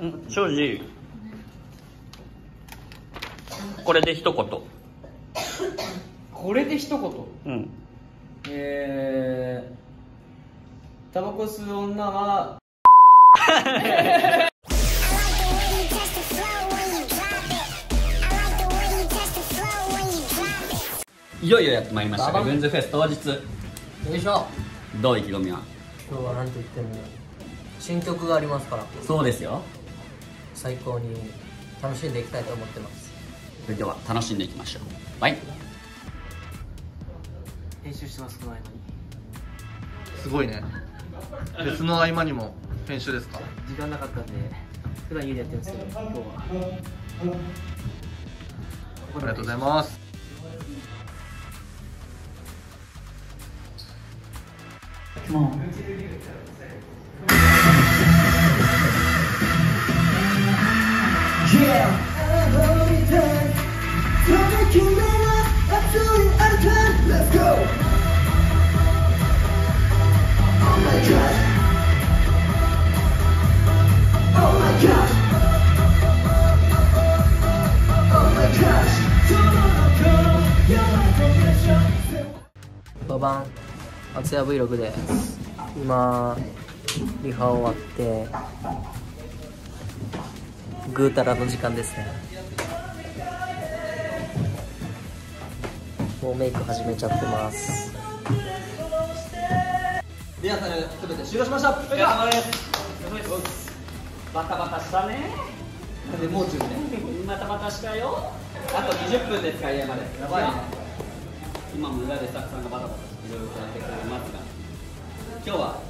うん庄司。これで一言。これで一言。うん。えー、タバコ吸う女は.いよいよやってまいりました。ババン。グンズフェス当日。よいしょ。どう意気込みは？今日はなんといっても新曲がありますから。そうですよ最高に楽しんでいきたいと思ってます。それでは楽しんでいきましょう。バイ。練習してますこの間に。すごいね。別の合間にも練習ですか？時間なかったんで普段家でやってますけど今日は。ありがとうございます。今日ババン。厚屋 Vlog です今リハ終わって。ぐうたらの時間ですね。もうメイク始めちゃってます。リハーサル全て終了しました。お疲れ様です。バタバタしたね。でもう中ね。バタバタしたよ。あと20分です開演まで。やばいね。今も裏でスタッフさんがバタバタしていろいろとやってくれてますが今日は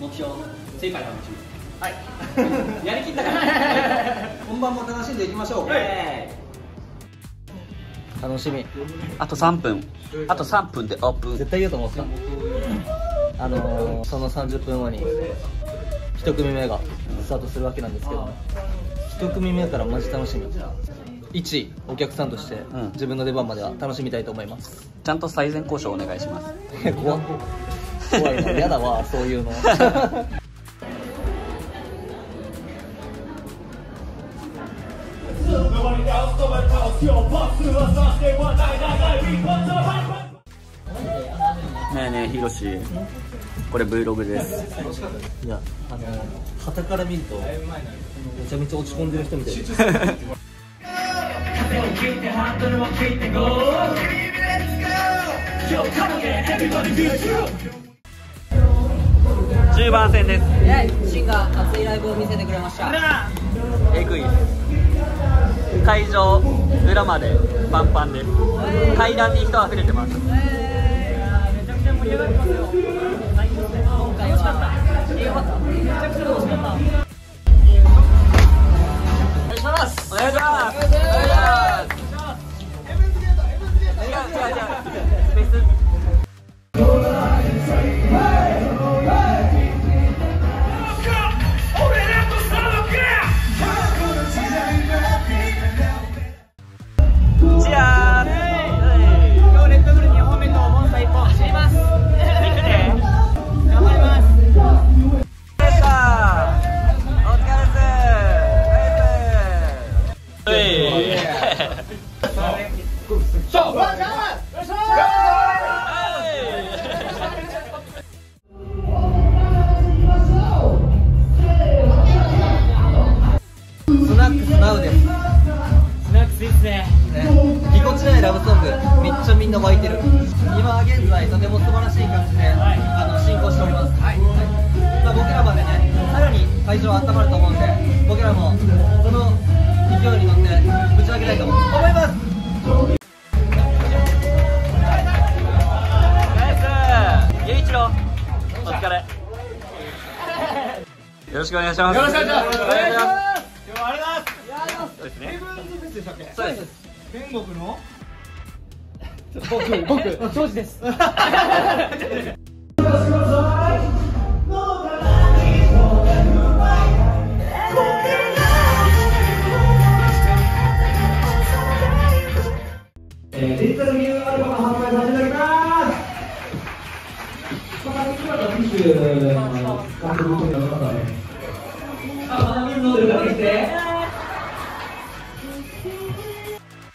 目標精一杯楽しみはい。やりきったから 本番も楽しんでいきましょう。イエ楽しみ。あと3分。あと3分でオープン。絶対言うと思ってた。あのー、その30分後に1組目がスタートするわけなんですけど1組目からマジ楽しみ。一お客さんとしてん。自分の出番までは楽しみたいと思います、ちゃんと最善交渉お願いします。怖っ。怖いな。嫌だわそういうのねえねえヒロシ。これ Vlog です。いやあの旗から見るとめちゃめちゃ落ち込んでる人みたい。です10番線です。シンが熱いライブを見せてくれました。えぐい会場裏までパンパンです。階段に人溢れてます。えー、めちゃくちゃ盛り上がってますよ会場温まると思うんで僕らもその勢いに乗ってぶち上げたいと思います。ナイス！ゆういちろうお疲れ。よろしくお願いします。よろしくお願いします。ありがとうございますですねそうです。僕僕。庄司 です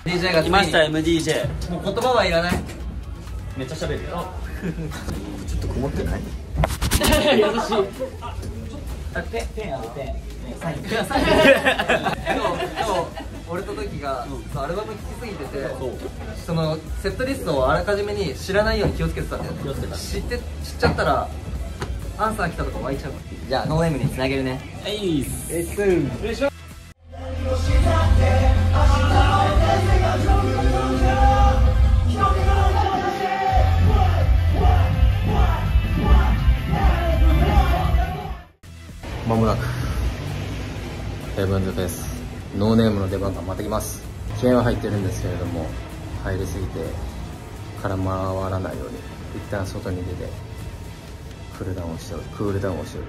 DJ が来ました MDJ もう言葉はいらない。めっちゃ喋るよ。ちょっと曇ってない？優しい。あペンペンあるペン。ペン。サイン。今日今日俺と時が、そうアルバム聴きすぎててそのセットリストをあらかじめに知らないように気をつけてたんだよね。気をつけた。知って知っちゃったらアンサー来たとか湧いちゃう。じゃあノーエムにつなげるね。はい。っすえっとまもなくヘブンズフェスノーネームの出番がまた来ます。気合は入ってるんですけれども入りすぎて絡まらないように一旦外に出てクールダウンをしておりクールダウンをしており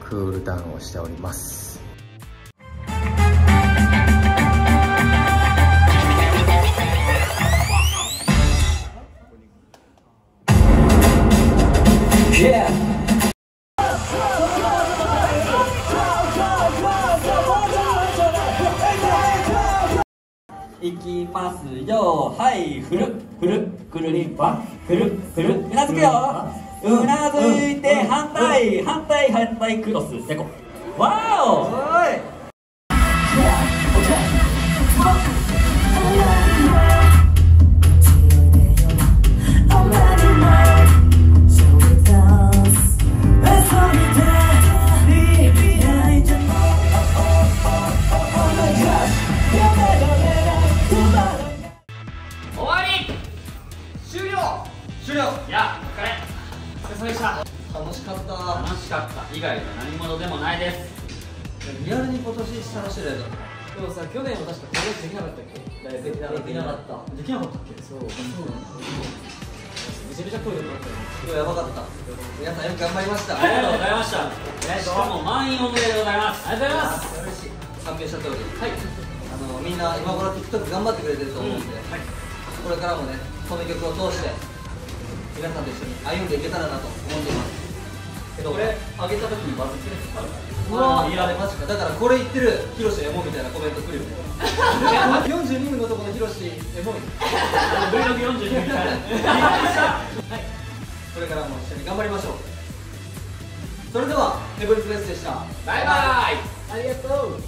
クールダウンをしております。いきますよ。はい振る振るくるりんぱ。振る振るうなずくようなずいて反対反対反対クロスセコわお終了。いやお疲れ。お疲れ様でした。楽しかった。楽しかった。以外の何者でもないです。リアルに今年楽しいだっでもさ、去年は確かこれできなかったっけ？できなた。できなかったできなかったっけ？そう。そうめちゃめちゃ声出てた今日やばか。った皆さんよく頑張りました。ありがとうございました。しかも満員御礼でございます。ありがとうございます嬉しい発表した通りはい。あのみんな今頃 TikTok 頑張ってくれてると思うんで、これからもねこの曲を通して皆さんと一緒に歩んでいけたらなと思っています。けどこれあげた時にバズってるんですか？うわいやマジか。だからこれ言ってるヒロシエモみたいなコメント来るよ。ね42分のとこのヒロシエモい。Vlog42 みたい。なこれからも一緒に頑張りましょう。それではヘブンズベースでした。バイバイ。ありがとう